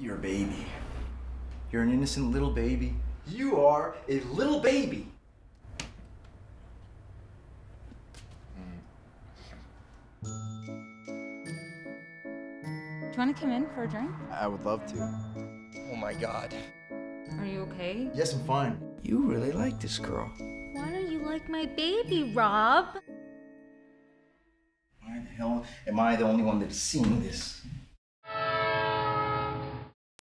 You're a baby. You're an innocent little baby. You are a little baby. Do you want to come in for a drink? I would love to. Oh my god. Are you okay? Yes, I'm fine. You really like this girl. Why don't you like my baby, Rob? Why the hell am I the only one that's seeing this?